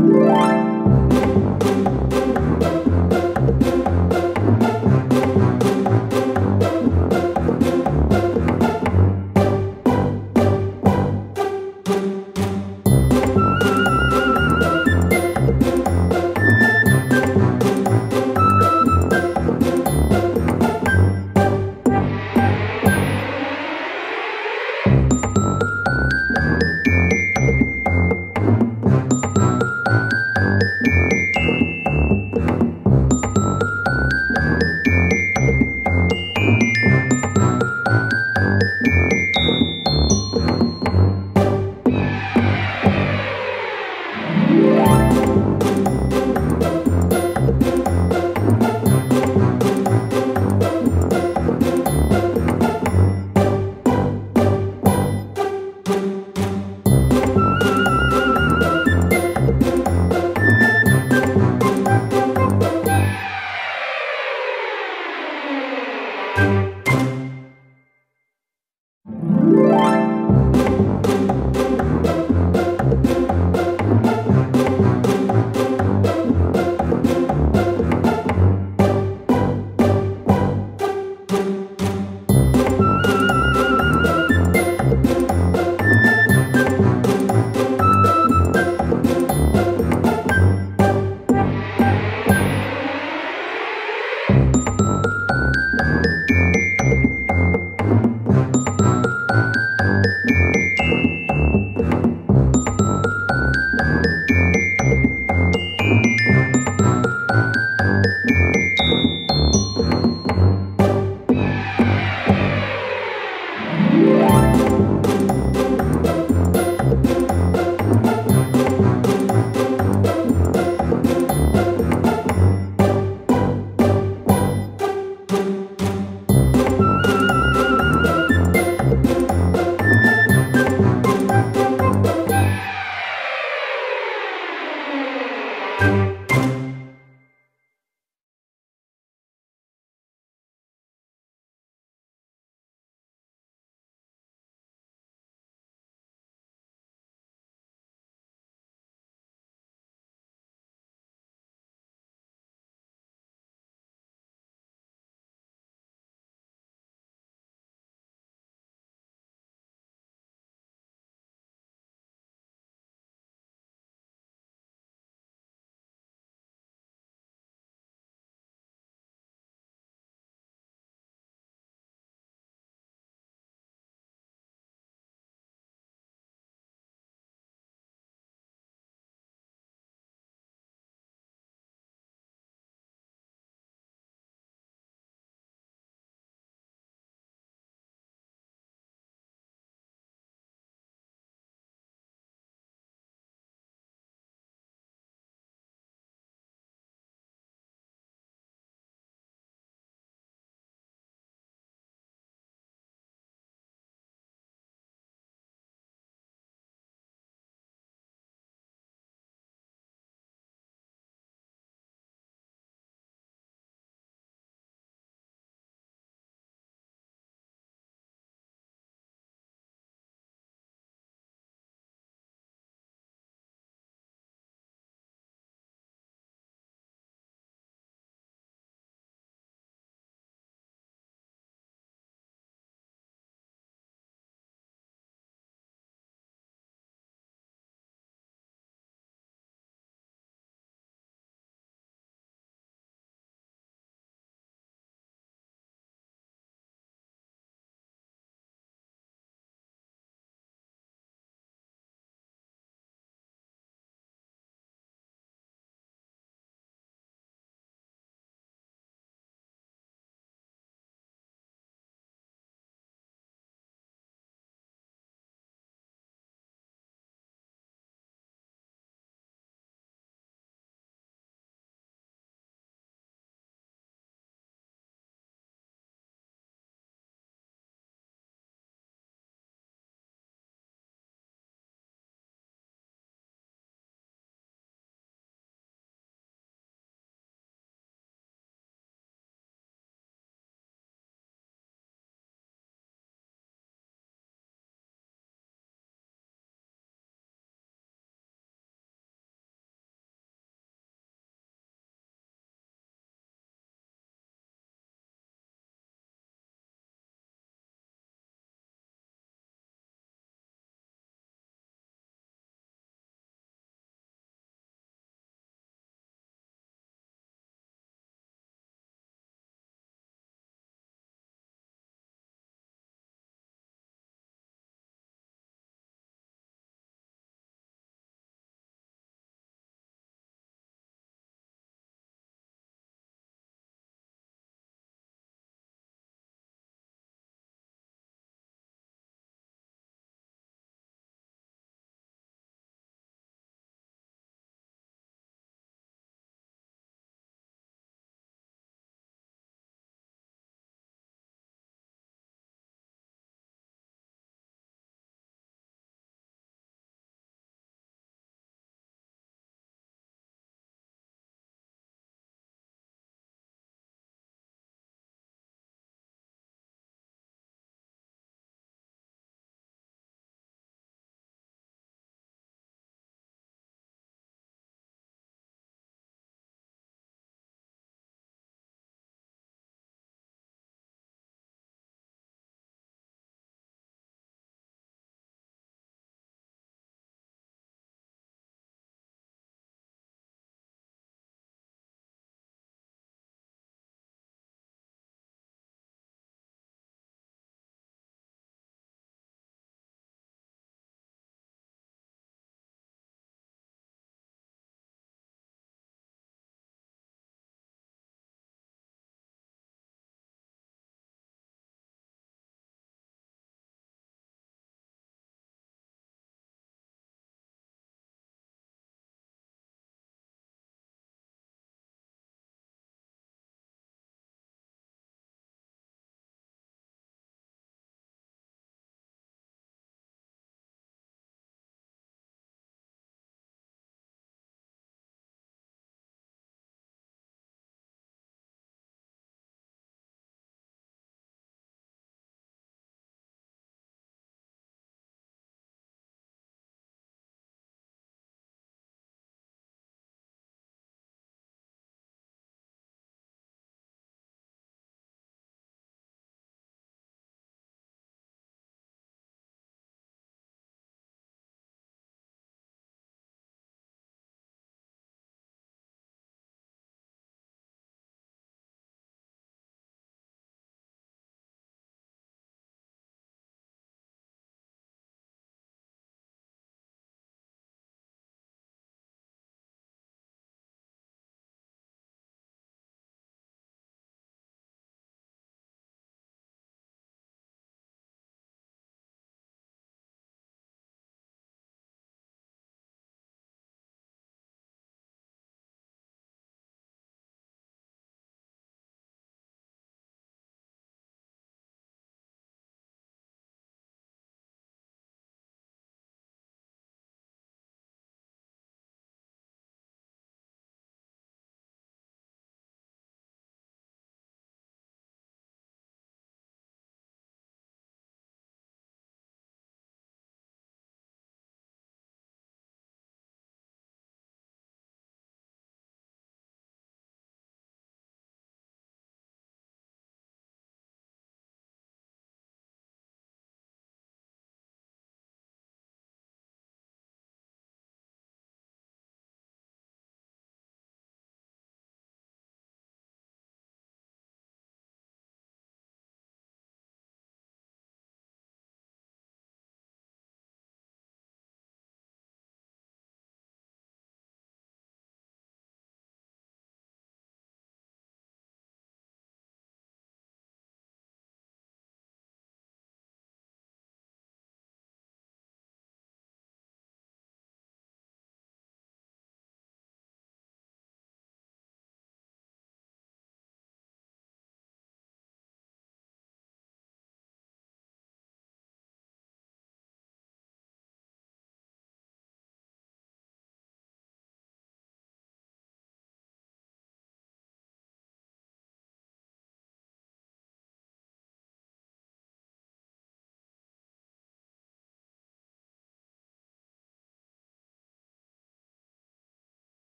Música